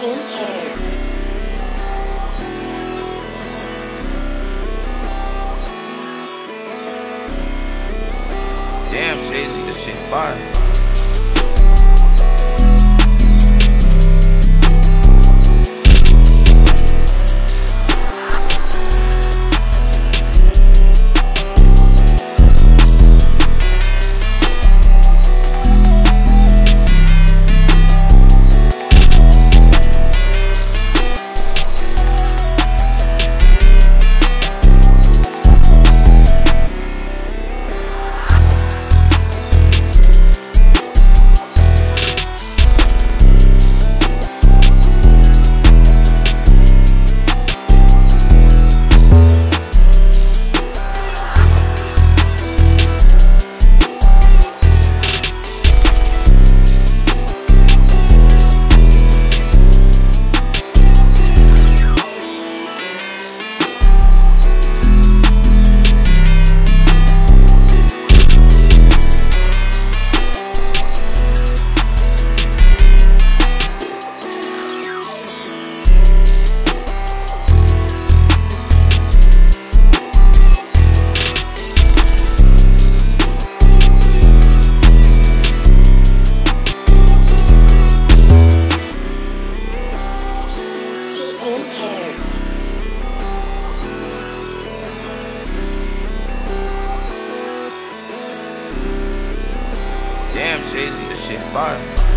Damn, Jay-Z, this shit fire. shit fire.